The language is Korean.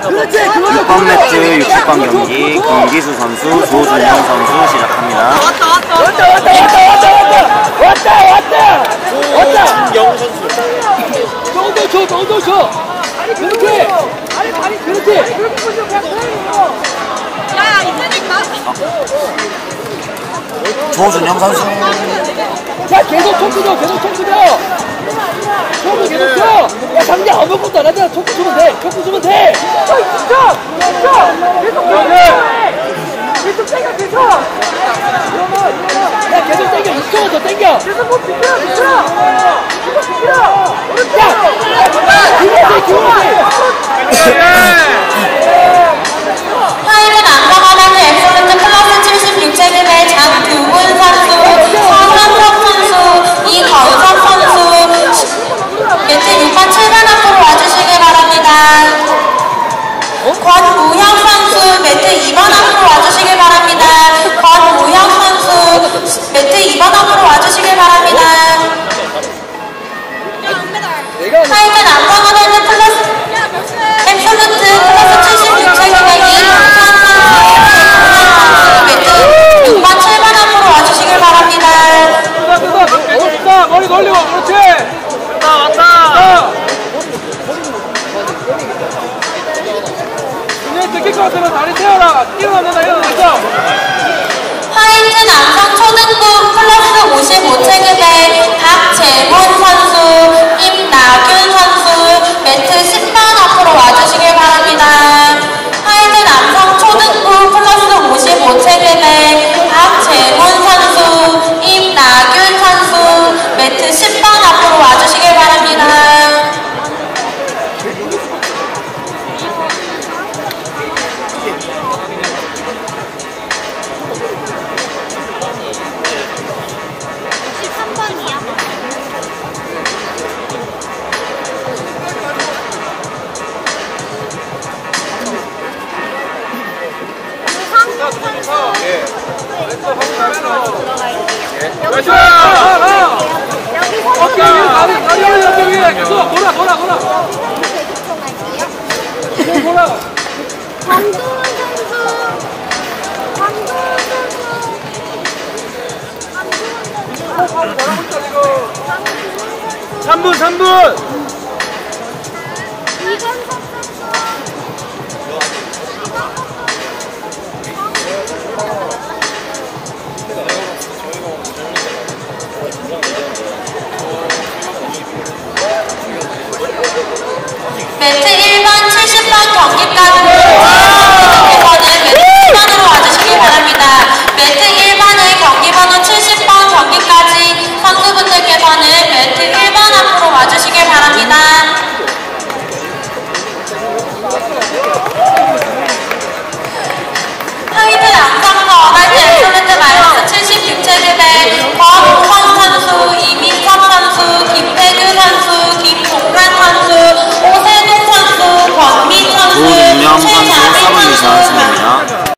그렇지 그거는 6번 매트 60번 경기. 김기수 선수 조준영 선수 시작합니다. 왔다 왔다 왔다 왔다 왔다 왔다 왔다 영 선수. 정도 줘 정도 줘. 그렇지. 아니 다리 그렇지. 야야 이제니까. 조준영 선수. 자 계속 초크 줘 계속 초크 줘 초크 계속 줘 야 상대 아무것도 안 하잖아. 초크 주면 돼. 초크 주면 돼. 자, 진짜. 진짜. 계속 땡겨 계속 땡겨 계속. 야 계속 땡겨. 2초만 더 땡겨. 계속 뭐 비틀어 비틀어 권우형 선수, 매트 2번 앞으로 와주시길 바랍니다. 권우형 선수, 매트 2번 앞으로 你怎么来了？ 3분 3분. 이건 better